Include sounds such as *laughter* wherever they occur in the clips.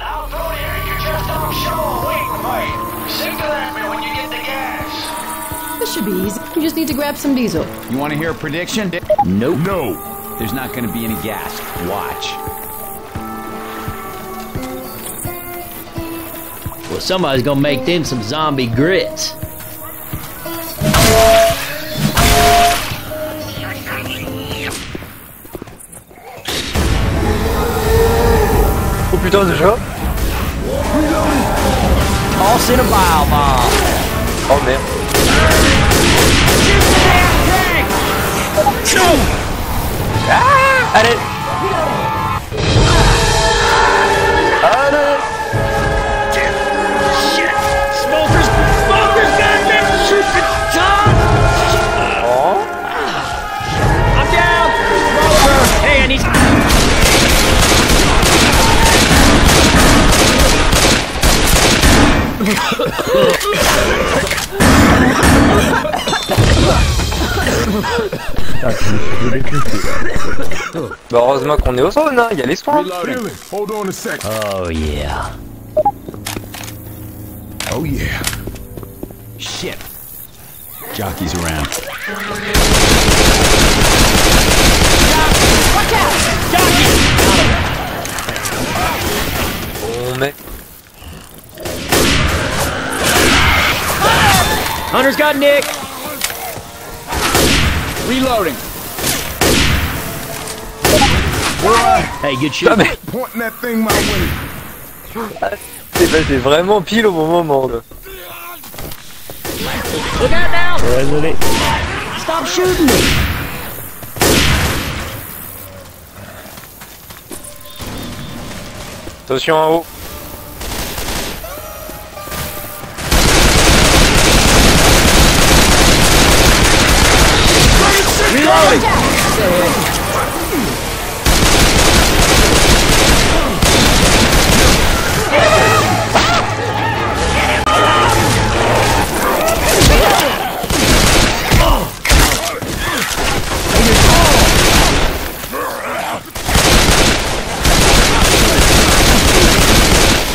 I'll throw the anchor just up shore waiting for you. Signal at me when you get the gas. This should be easy. You just need to grab some diesel. You want to hear a prediction? Nope. No. There's not going to be any gas. Watch. Well, somebody's gonna make them some zombie grits. Putain déjà. Oh c'est le barbe Oh merde. Ah Allez. Bah heureusement qu'on est au zone, hein, il y a les soins Reloading. Hold on a sec. Oh yeah. Oh yeah. Shit. Jockey's around. Hunter's got Nick. Reloading. Hey, good shit. Ah mais Pointing that thing my way. *laughs* c'est passé vraiment pile au bon moment là. Look out now! Stop shooting me! Attention en haut. Reloading!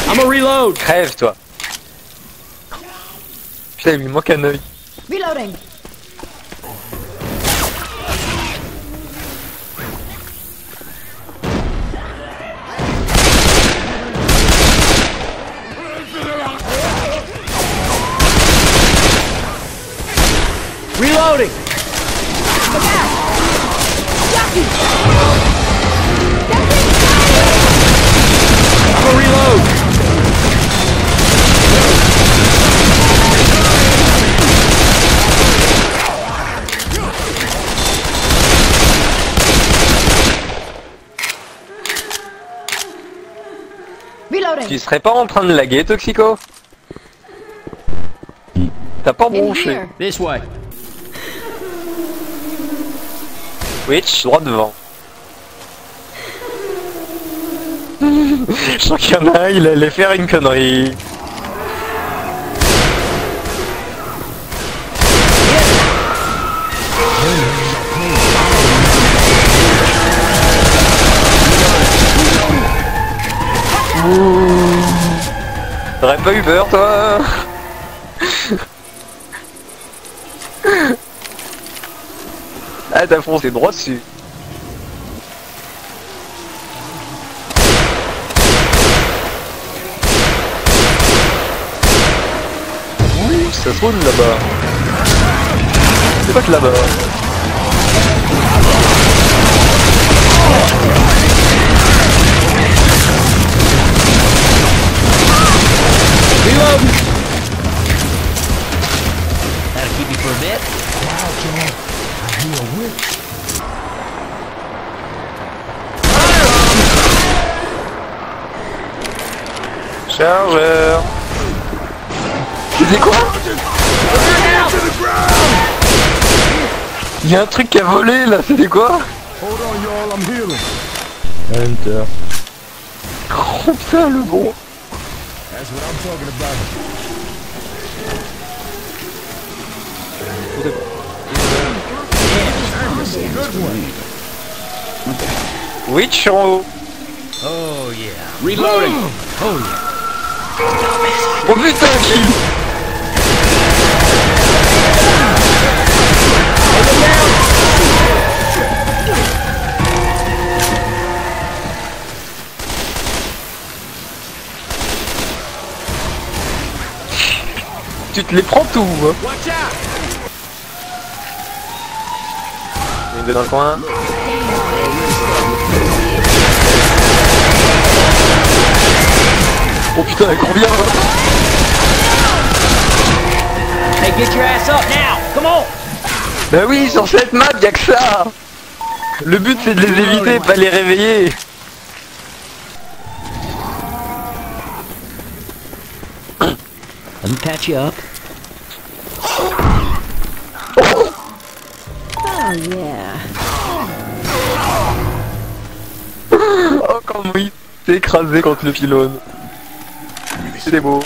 I'm a reload! Crève toi. Putain il lui manque un œil. Reloading. Reloading! I'm a reload! Reloading. Tu serais pas en train de laguer Toxico? T'as pas bronché. here. This way. Witch, droit devant. Je sens qu'il y en a un, il allait faire une connerie. T'aurais pas eu peur, toi *laughs* Ah, t'as foncé droit dessus. Oui, ça sonne là-bas. C'est pas que là-bas. Reload! That'll keep you for a bit. Chargeur. Tu dis quoi Il y a un truc qui a volé là, c'était quoi Hold on, y'all. I'm healing. Hunter. Oh putain le bon. That's what I'm talking about. Witch en haut. Oh yeah. Reloading. Oh putain, kill Tu te les prends tout hein Une dans le coin. Oh putain, elle court bien hein. Hey, get your ass up now. Come on. Bah oui, sur cette map, y'a que ça Le but c'est de les éviter, pas les réveiller Let me patch you up. Oh, yeah. Oh comment il s'est écrasé contre le pylône C'est beau.